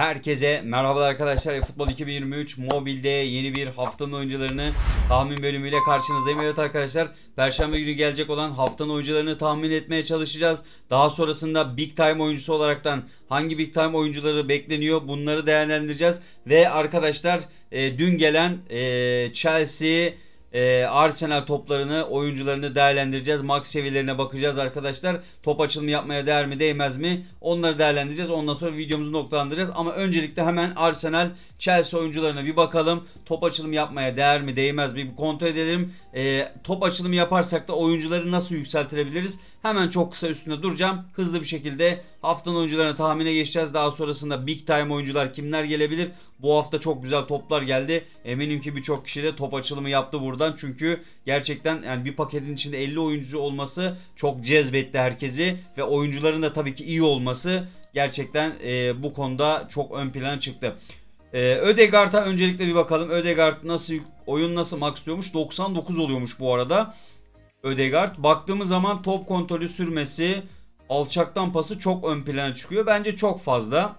Herkese merhabalar arkadaşlar. eFootball 2023 mobilde yeni bir haftanın oyuncularını tahmin bölümüyle karşınızdayım. Evet arkadaşlar Perşembe günü gelecek olan haftanın oyuncularını tahmin etmeye çalışacağız. Daha sonrasında Big Time oyuncusu olaraktan hangi Big Time oyuncuları bekleniyor bunları değerlendireceğiz. Ve arkadaşlar e, dün gelen e, Chelsea e, Arsenal toplarını, oyuncularını değerlendireceğiz. Max seviyelerine bakacağız arkadaşlar. Top açılımı yapmaya değer mi, değmez mi? Onları değerlendireceğiz. Ondan sonra videomuzu noktalandıracağız. Ama öncelikle hemen Arsenal, Chelsea oyuncularına bir bakalım. Top açılımı yapmaya değer mi, değmez mi? Bir kontrol edelim. E, top açılımı yaparsak da oyuncuları nasıl yükseltilebiliriz? Hemen çok kısa üstünde duracağım. Hızlı bir şekilde haftanın oyuncularına tahmine geçeceğiz. Daha sonrasında big time oyuncular kimler gelebilir? Bu hafta çok güzel toplar geldi. Eminim ki birçok kişi de top açılımı yaptı buradan. Çünkü gerçekten yani bir paketin içinde 50 oyuncu olması çok cezbetti herkesi. Ve oyuncuların da tabii ki iyi olması gerçekten e, bu konuda çok ön plana çıktı. Ee, Ödegaard'a öncelikle bir bakalım. Ödegaard nasıl oyun nasıl max diyormuş? 99 oluyormuş bu arada. Ödegaard. Baktığımız zaman top kontrolü sürmesi, alçaktan pası çok ön plana çıkıyor. Bence çok fazla.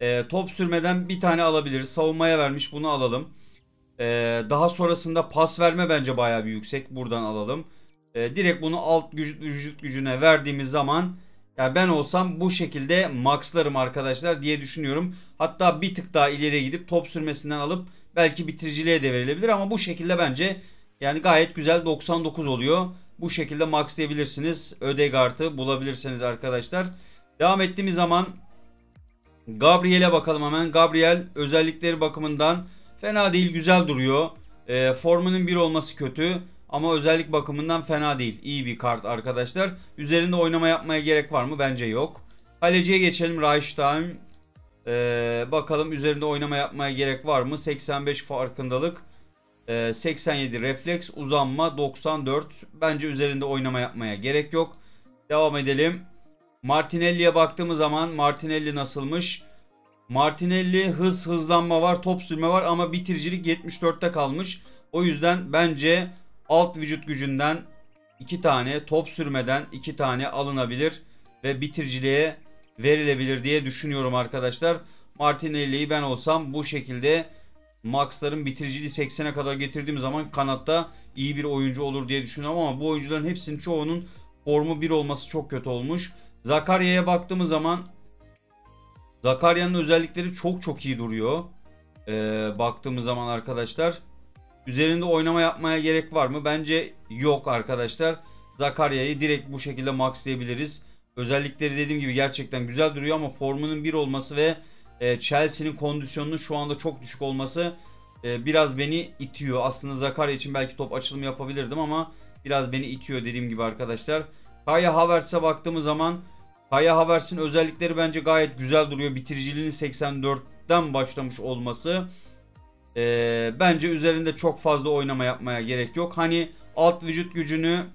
Ee, top sürmeden bir tane alabiliriz. Savunmaya vermiş bunu alalım. Ee, daha sonrasında pas verme bence bayağı bir yüksek. Buradan alalım. Ee, direkt bunu alt vücut gücüne verdiğimiz zaman ya ben olsam bu şekilde maxlarım arkadaşlar diye düşünüyorum. Hatta bir tık daha ileriye gidip top sürmesinden alıp belki bitiriciliğe de verilebilir ama bu şekilde bence yani gayet güzel 99 oluyor. Bu şekilde maxlayabilirsiniz. Ödegaard'ı bulabilirsiniz arkadaşlar. Devam ettiğimiz zaman Gabriel'e bakalım hemen. Gabriel özellikleri bakımından fena değil güzel duruyor. E, formunun bir olması kötü. Ama özellik bakımından fena değil. İyi bir kart arkadaşlar. Üzerinde oynama yapmaya gerek var mı? Bence yok. Kaleciye geçelim. Reichstein. Ee, bakalım üzerinde oynama yapmaya gerek var mı? 85 farkındalık. Ee, 87 refleks. Uzanma 94. Bence üzerinde oynama yapmaya gerek yok. Devam edelim. Martinelli'ye baktığımız zaman Martinelli nasılmış? Martinelli hız hızlanma var, top sürme var ama bitiricilik 74'te kalmış. O yüzden bence alt vücut gücünden 2 tane, top sürmeden 2 tane alınabilir ve bitiriciliğe verilebilir diye düşünüyorum arkadaşlar. Martinelli'yi ben olsam bu şekilde Max'ların bitiriciliği 80'e kadar getirdiğim zaman kanatta iyi bir oyuncu olur diye düşünüyorum ama bu oyuncuların hepsinin çoğunun formu 1 olması çok kötü olmuş. Zakarya'ya baktığımız zaman Zakarya'nın özellikleri çok çok iyi duruyor. Ee, baktığımız zaman arkadaşlar. Üzerinde oynama yapmaya gerek var mı? Bence yok arkadaşlar. Zakarya'yı direkt bu şekilde maxlayabiliriz. Özellikleri dediğim gibi gerçekten güzel duruyor ama formunun bir olması ve e, Chelsea'nin kondisyonunun şu anda çok düşük olması e, biraz beni itiyor. Aslında Zakarya için belki top açılımı yapabilirdim ama biraz beni itiyor dediğim gibi arkadaşlar. Kaya Havertz'e baktığımız zaman Kaya Havertz'in özellikleri bence gayet güzel duruyor. Bitiriciliğinin 84'ten başlamış olması. Ee, bence üzerinde çok fazla oynama yapmaya gerek yok. Hani alt vücut gücünü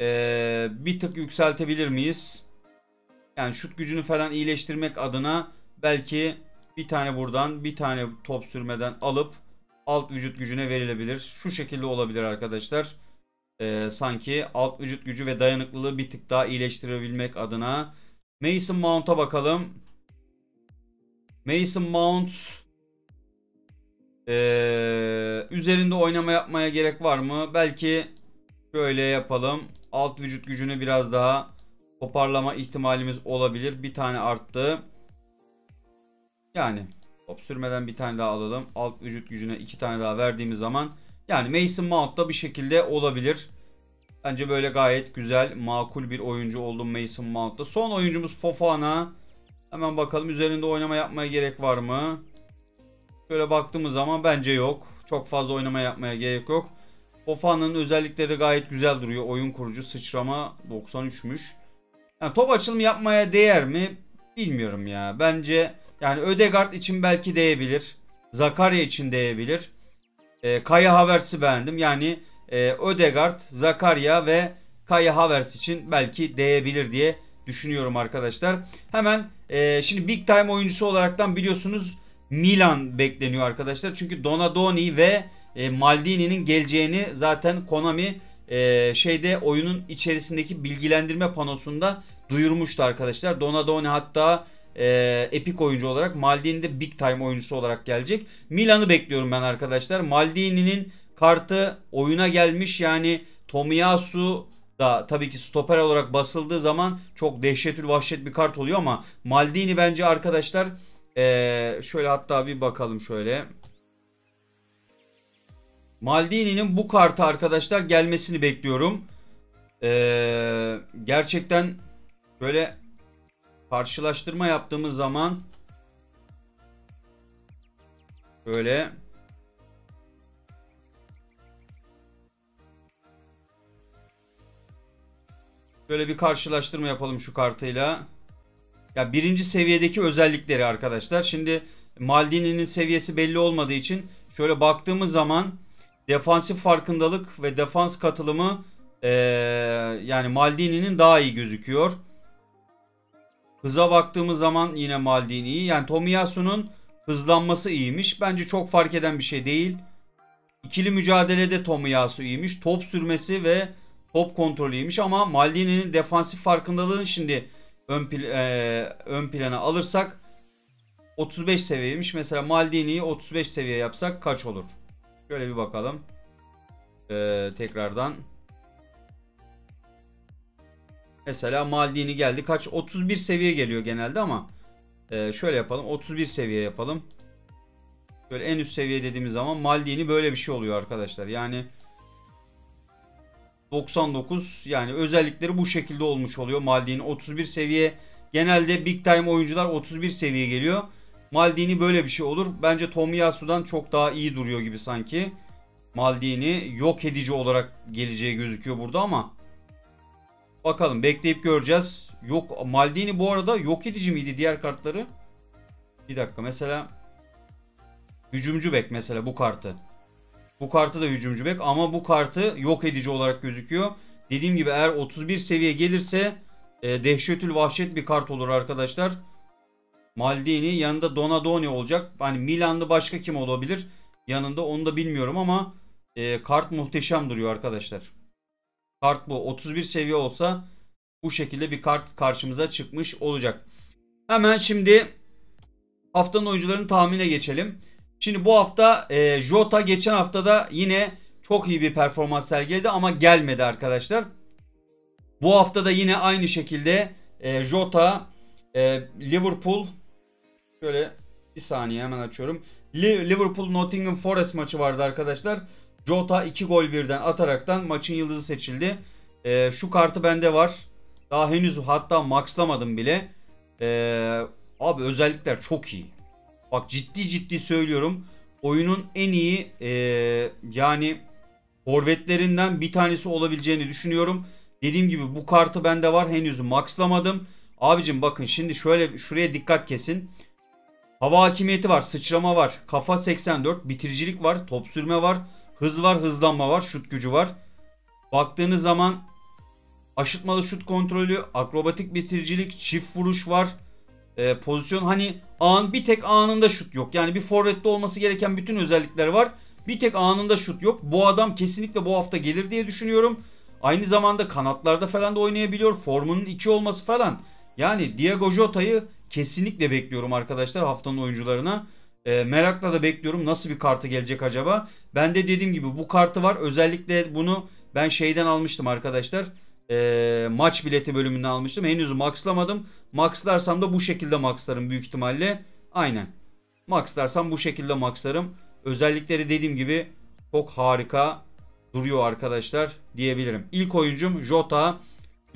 e, bir tık yükseltebilir miyiz? Yani şut gücünü falan iyileştirmek adına belki bir tane buradan bir tane top sürmeden alıp alt vücut gücüne verilebilir. Şu şekilde olabilir arkadaşlar. Ee, sanki alt vücut gücü ve dayanıklılığı bir tık daha iyileştirebilmek adına. Mason Mount'a bakalım. Mason Mount ee, üzerinde oynama yapmaya gerek var mı? Belki şöyle yapalım. Alt vücut gücünü biraz daha toparlama ihtimalimiz olabilir. Bir tane arttı. Yani top sürmeden bir tane daha alalım. Alt vücut gücüne iki tane daha verdiğimiz zaman yani Mason Mount da bir şekilde olabilir. Bence böyle gayet güzel, makul bir oyuncu oldu Mason Mount'ta. Son oyuncumuz Fofana. Hemen bakalım üzerinde oynama yapmaya gerek var mı? Şöyle baktığımız zaman bence yok. Çok fazla oynama yapmaya gerek yok. Fofana'nın özellikleri gayet güzel duruyor. Oyun kurucu sıçrama 93'müş. Yani top açılımı yapmaya değer mi? Bilmiyorum ya. Bence yani Ödegaard için belki değebilir. Zakarya için değebilir. E, Kaya Havertz'i beğendim. Yani e, Ödegaard, Zakarya ve Kaya Havertz için belki değebilir diye düşünüyorum arkadaşlar. Hemen e, şimdi big time oyuncusu olaraktan biliyorsunuz Milan bekleniyor arkadaşlar. Çünkü Donadoni ve e, Maldini'nin geleceğini zaten Konami e, şeyde oyunun içerisindeki bilgilendirme panosunda duyurmuştu arkadaşlar. Donadoni hatta e, epik oyuncu olarak. Maldini de big time oyuncusu olarak gelecek. Milan'ı bekliyorum ben arkadaşlar. Maldini'nin kartı oyuna gelmiş. Yani Tomiyasu da tabii ki stoper olarak basıldığı zaman çok dehşetül vahşet bir kart oluyor ama Maldini bence arkadaşlar e, şöyle hatta bir bakalım şöyle. Maldini'nin bu kartı arkadaşlar gelmesini bekliyorum. Ee, gerçekten böyle karşılaştırma yaptığımız zaman böyle Böyle bir karşılaştırma yapalım şu kartıyla. Ya birinci seviyedeki özellikleri arkadaşlar. Şimdi Maldini'nin seviyesi belli olmadığı için şöyle baktığımız zaman defansif farkındalık ve defans katılımı ee, yani Maldini'nin daha iyi gözüküyor. Hıza baktığımız zaman yine Maldini iyi. Yani Tomiyasu'nun hızlanması iyiymiş. Bence çok fark eden bir şey değil. İkili mücadelede Tomiyasu iyiymiş. Top sürmesi ve top kontrolü iyiymiş ama Maldini'nin defansif farkındalığını şimdi ön, pl e, ön plana alırsak 35 seviyeymiş. Mesela Maldini'yi 35 seviye yapsak kaç olur? Şöyle bir bakalım. Ee, tekrardan. Mesela Maldini geldi. Kaç? 31 seviye geliyor genelde ama e, şöyle yapalım. 31 seviye yapalım. Böyle en üst seviye dediğimiz zaman Maldini böyle bir şey oluyor arkadaşlar. Yani 99 yani özellikleri bu şekilde olmuş oluyor. Maldini 31 seviye. Genelde big time oyuncular 31 seviye geliyor. Maldini böyle bir şey olur. Bence Tomiyasu'dan çok daha iyi duruyor gibi sanki. Maldini yok edici olarak geleceği gözüküyor burada ama bakalım bekleyip göreceğiz. Yok Maldini bu arada yok edici miydi diğer kartları? Bir dakika mesela hücumcu bek mesela bu kartı. Bu kartı da hücumcu bek ama bu kartı yok edici olarak gözüküyor. Dediğim gibi eğer 31 seviye gelirse e, dehşetül vahşet bir kart olur arkadaşlar. Maldini yanında Donadoni olacak. Hani Milan'da başka kim olabilir? Yanında onu da bilmiyorum ama e, kart muhteşem duruyor arkadaşlar. Kart bu. 31 seviye olsa bu şekilde bir kart karşımıza çıkmış olacak. Hemen şimdi haftanın oyuncularını tahmine geçelim. Şimdi bu hafta e, Jota geçen haftada yine çok iyi bir performans sergiledi ama gelmedi arkadaşlar. Bu hafta da yine aynı şekilde e, Jota, e, Liverpool şöyle bir saniye hemen açıyorum. Liverpool Nottingham Forest maçı vardı arkadaşlar. Jota 2 gol birden ataraktan maçın yıldızı seçildi. E, şu kartı bende var. Daha henüz hatta maxlamadım bile. E, abi özellikler çok iyi. Bak ciddi ciddi söylüyorum. Oyunun en iyi e, yani forvetlerinden bir tanesi olabileceğini düşünüyorum. Dediğim gibi bu kartı bende var. Henüz maxlamadım. Abicim bakın şimdi şöyle şuraya dikkat kesin. Hava hakimiyeti var, sıçrama var, kafa 84, bitiricilik var, top sürme var, hız var, hızlanma var, şut gücü var. Baktığınız zaman aşıtmalı şut kontrolü, akrobatik bitiricilik, çift vuruş var. E, pozisyon hani an bir tek anında şut yok. Yani bir forvette olması gereken bütün özellikler var. Bir tek anında şut yok. Bu adam kesinlikle bu hafta gelir diye düşünüyorum. Aynı zamanda kanatlarda falan da oynayabiliyor. Formunun 2 olması falan. Yani Diego Jota'yı kesinlikle bekliyorum arkadaşlar haftanın oyuncularına. E, merakla da bekliyorum nasıl bir kartı gelecek acaba. Ben de dediğim gibi bu kartı var. Özellikle bunu ben şeyden almıştım arkadaşlar. E, maç bileti bölümünden almıştım. Henüz maxlamadım. Maxlarsam da bu şekilde maxlarım büyük ihtimalle. Aynen. Maxlarsam bu şekilde maxlarım. Özellikleri dediğim gibi çok harika duruyor arkadaşlar diyebilirim. İlk oyuncum Jota.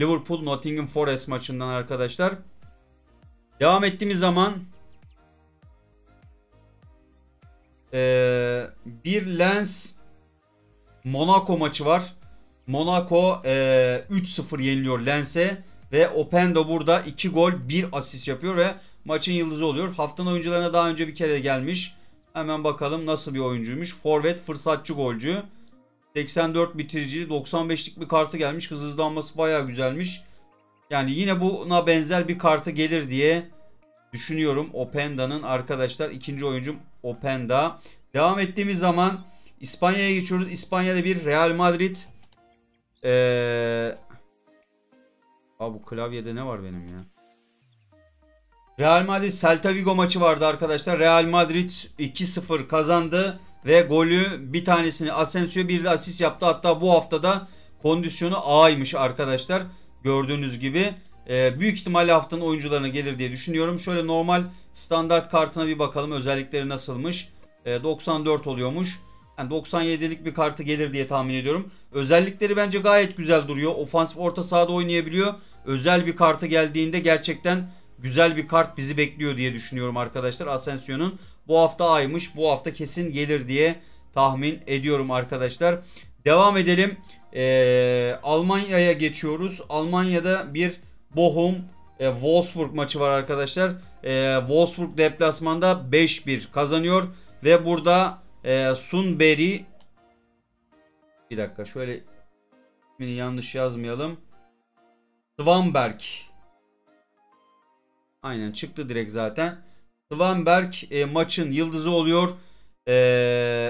Liverpool Nottingham Forest maçından arkadaşlar. Devam ettiğimiz zaman ee, bir Lens Monaco maçı var. Monaco e, 3-0 yeniliyor Lens'e ve Openda burada 2 gol 1 asist yapıyor ve maçın yıldızı oluyor. Haftanın oyuncularına daha önce bir kere gelmiş. Hemen bakalım nasıl bir oyuncuymuş. Forvet fırsatçı golcü. 84 bitiricili 95'lik bir kartı gelmiş. Hız hızlanması baya güzelmiş. Yani yine buna benzer bir kartı gelir diye düşünüyorum. Openda'nın arkadaşlar ikinci oyuncum Openda. Devam ettiğimiz zaman İspanya'ya geçiyoruz. İspanya'da bir Real Madrid. Ee... Aa, bu klavyede ne var benim ya? Real Madrid Celta Vigo maçı vardı arkadaşlar. Real Madrid 2-0 kazandı ve golü bir tanesini Asensio bir de asist yaptı. Hatta bu haftada kondisyonu A'ymış arkadaşlar. Gördüğünüz gibi. Ee, büyük ihtimalle haftanın oyuncularına gelir diye düşünüyorum. Şöyle normal standart kartına bir bakalım. Özellikleri nasılmış. Ee, 94 oluyormuş. Yani 97'lik bir kartı gelir diye tahmin ediyorum. Özellikleri bence gayet güzel duruyor. Ofansif orta sahada oynayabiliyor. Özel bir kartı geldiğinde gerçekten güzel bir kart bizi bekliyor diye düşünüyorum arkadaşlar. Asensio'nun bu hafta aymış. Bu hafta kesin gelir diye tahmin ediyorum arkadaşlar. Devam edelim. Ee, Almanya'ya geçiyoruz. Almanya'da bir Bochum e, Wolfsburg maçı var arkadaşlar. E, Wolfsburg deplasmanda 5-1 kazanıyor ve burada e, Sunberi bir dakika şöyle ismini yanlış yazmayalım. Svanberg Aynen çıktı direkt zaten. Svanberg e, maçın yıldızı oluyor.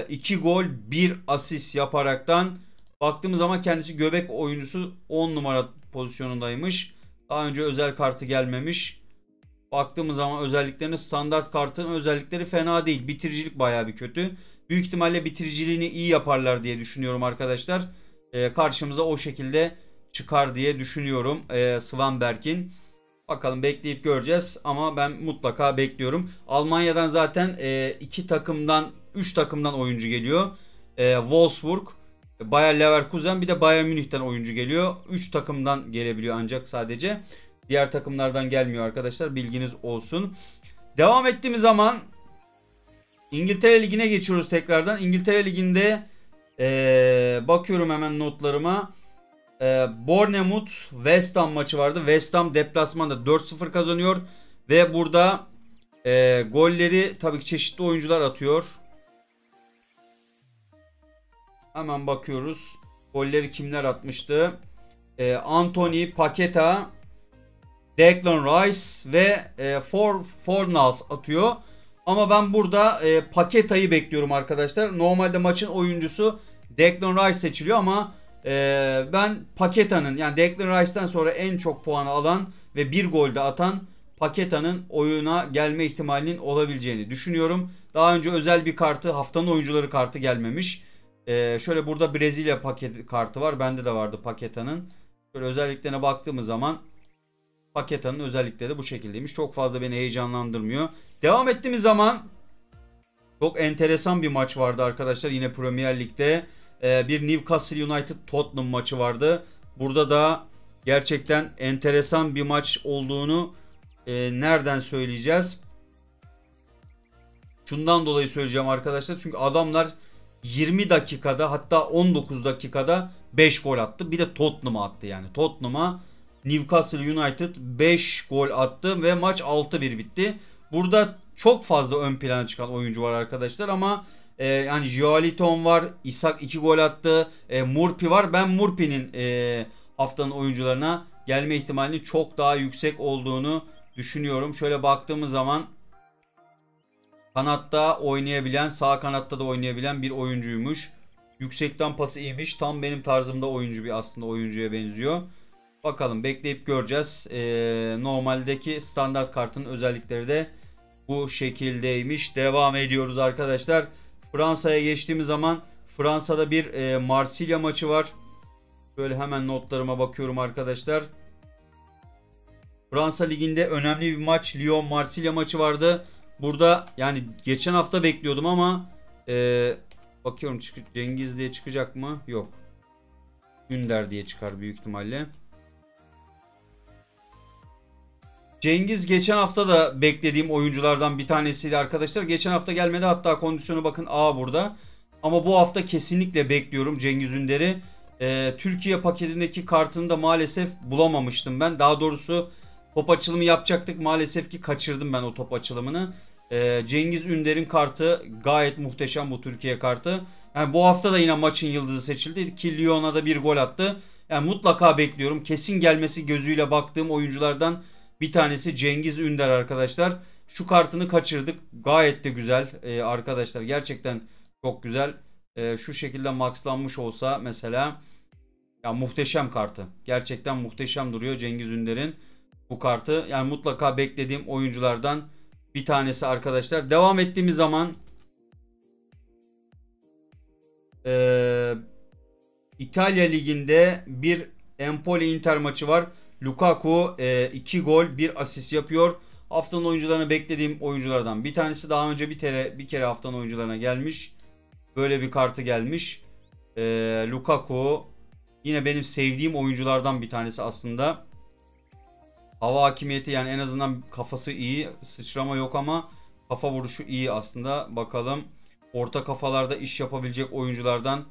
2 e, gol 1 asist yaparaktan baktığımız zaman kendisi göbek oyuncusu 10 numara pozisyonundaymış. Daha önce özel kartı gelmemiş. Baktığımız zaman özelliklerini standart kartın özellikleri fena değil. Bitiricilik baya bir kötü. Büyük ihtimalle bitiriciliğini iyi yaparlar diye düşünüyorum arkadaşlar. Ee, karşımıza o şekilde çıkar diye düşünüyorum ee, Svanberg'in. Bakalım bekleyip göreceğiz ama ben mutlaka bekliyorum. Almanya'dan zaten e, iki takımdan, üç takımdan oyuncu geliyor. E, Wolfsburg, Bayer Leverkusen bir de Bayern Münih'ten oyuncu geliyor. 3 takımdan gelebiliyor ancak sadece. Diğer takımlardan gelmiyor arkadaşlar. Bilginiz olsun. Devam ettiğimiz zaman İngiltere Ligi'ne geçiyoruz tekrardan. İngiltere Ligi'nde ee, bakıyorum hemen notlarıma. E, Bournemouth West Ham maçı vardı. West Ham deplasmanda 4-0 kazanıyor. Ve burada e, golleri tabii ki çeşitli oyuncular atıyor. Hemen bakıyoruz. Golleri kimler atmıştı? E, Anthony, Paketa, Declan Rice ve e, For, Fornals atıyor. Ama ben burada e, Paketa'yı bekliyorum arkadaşlar. Normalde maçın oyuncusu Declan Rice seçiliyor ama e, ben Paketa'nın yani Declan Rice'den sonra en çok puanı alan ve bir golde atan Paketa'nın oyuna gelme ihtimalinin olabileceğini düşünüyorum. Daha önce özel bir kartı haftanın oyuncuları kartı gelmemiş. Ee, şöyle burada Brezilya paket kartı var. Bende de vardı Paketa'nın. Şöyle özelliklerine baktığımız zaman Paketa'nın özellikleri de bu şekildeymiş. Çok fazla beni heyecanlandırmıyor. Devam ettiğimiz zaman çok enteresan bir maç vardı arkadaşlar. Yine Premier Lig'de ee, bir Newcastle United Tottenham maçı vardı. Burada da gerçekten enteresan bir maç olduğunu e, nereden söyleyeceğiz? Şundan dolayı söyleyeceğim arkadaşlar. Çünkü adamlar 20 dakikada hatta 19 dakikada 5 gol attı. Bir de Tottenham'a attı yani. Tottenham'a Newcastle United 5 gol attı ve maç 6-1 bitti. Burada çok fazla ön plana çıkan oyuncu var arkadaşlar ama e, yani Joaliton var. Isak 2 gol attı. E, Murpi var. Ben Murpi'nin e, haftanın oyuncularına gelme ihtimalinin çok daha yüksek olduğunu düşünüyorum. Şöyle baktığımız zaman Kanatta oynayabilen, sağ kanatta da oynayabilen bir oyuncuymuş. Yüksekten pası iyiymiş. Tam benim tarzımda oyuncu bir aslında oyuncuya benziyor. Bakalım bekleyip göreceğiz. Ee, normaldeki standart kartın özellikleri de bu şekildeymiş. Devam ediyoruz arkadaşlar. Fransa'ya geçtiğimiz zaman Fransa'da bir e, Marsilya maçı var. Böyle hemen notlarıma bakıyorum arkadaşlar. Fransa Ligi'nde önemli bir maç. Lyon-Marsilya maçı vardı. Burada yani geçen hafta bekliyordum ama e, bakıyorum Cengiz diye çıkacak mı? Yok. Günder diye çıkar büyük ihtimalle. Cengiz geçen hafta da beklediğim oyunculardan bir tanesiydi arkadaşlar. Geçen hafta gelmedi hatta kondisyonu bakın A burada. Ama bu hafta kesinlikle bekliyorum Cengiz Ünder'i. Ee, Türkiye paketindeki kartını da maalesef bulamamıştım ben. Daha doğrusu top açılımı yapacaktık. Maalesef ki kaçırdım ben o top açılımını. Ee, Cengiz Ünder'in kartı gayet muhteşem bu Türkiye kartı. Yani bu hafta da yine maçın yıldızı seçildi. Ki Lyon'a da bir gol attı. Yani mutlaka bekliyorum. Kesin gelmesi gözüyle baktığım oyunculardan bir tanesi Cengiz Ünder arkadaşlar. Şu kartını kaçırdık. Gayet de güzel ee, arkadaşlar. Gerçekten çok güzel. Ee, şu şekilde maxlanmış olsa mesela ya muhteşem kartı. Gerçekten muhteşem duruyor Cengiz Ünder'in. Bu kartı. Yani mutlaka beklediğim oyunculardan bir tanesi arkadaşlar. Devam ettiğimiz zaman eee, İtalya Ligi'nde bir Empoli Inter maçı var. Lukaku 2 gol 1 asist yapıyor. Haftanın oyuncularını beklediğim oyunculardan bir tanesi. Daha önce bir kere bir kere haftanın oyuncularına gelmiş. Böyle bir kartı gelmiş. Eee, Lukaku yine benim sevdiğim oyunculardan bir tanesi aslında. Hava hakimiyeti yani en azından kafası iyi. Sıçrama yok ama kafa vuruşu iyi aslında. Bakalım orta kafalarda iş yapabilecek oyunculardan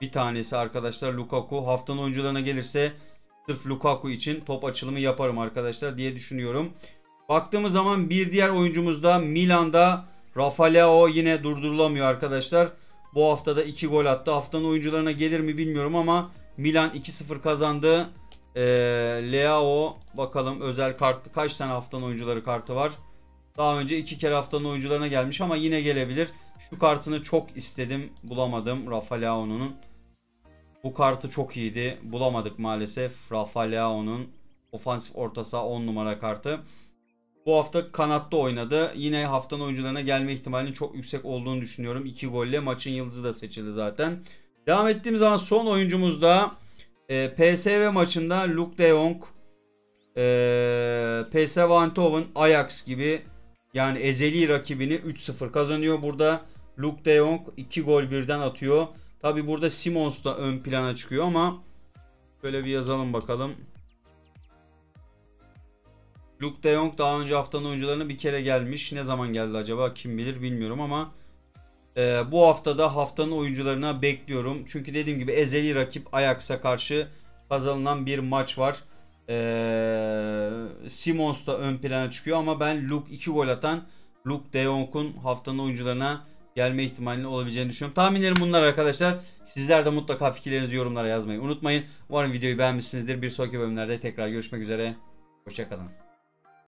bir tanesi arkadaşlar Lukaku. Haftanın oyuncularına gelirse sırf Lukaku için top açılımı yaparım arkadaşlar diye düşünüyorum. Baktığımız zaman bir diğer oyuncumuz da Milan'da Rafa Leao yine durdurulamıyor arkadaşlar. Bu haftada 2 gol attı. Haftanın oyuncularına gelir mi bilmiyorum ama Milan 2-0 kazandı. Ee, Leao bakalım özel kart kaç tane haftanın oyuncuları kartı var. Daha önce iki kere haftanın oyuncularına gelmiş ama yine gelebilir. Şu kartını çok istedim bulamadım Rafa Leao'nun. Bu kartı çok iyiydi. Bulamadık maalesef. Rafa Leao'nun ofansif orta saha 10 numara kartı. Bu hafta kanatta oynadı. Yine haftanın oyuncularına gelme ihtimalinin çok yüksek olduğunu düşünüyorum. 2 golle maçın yıldızı da seçildi zaten. Devam ettiğimiz zaman son oyuncumuz da e, PSV maçında Luke de Jong, e, PSV Eindhoven, Ajax gibi yani ezeli rakibini 3-0 kazanıyor. Burada Luke de Jong 2 gol birden atıyor. Tabi burada Simons da ön plana çıkıyor ama şöyle bir yazalım bakalım. Luke de Jong daha önce haftanın oyuncularına bir kere gelmiş. Ne zaman geldi acaba kim bilir bilmiyorum ama e, bu haftada haftanın oyuncularına bekliyorum. Çünkü dediğim gibi ezeli rakip Ajax'a karşı kazanılan bir maç var. E, Simons da ön plana çıkıyor ama ben Luke 2 gol atan Luke de Jong'un haftanın oyuncularına gelme ihtimalinin olabileceğini düşünüyorum. Tahminlerim bunlar arkadaşlar. Sizler de mutlaka fikirlerinizi yorumlara yazmayı unutmayın. Umarım videoyu beğenmişsinizdir. Bir sonraki bölümlerde tekrar görüşmek üzere. Hoşçakalın.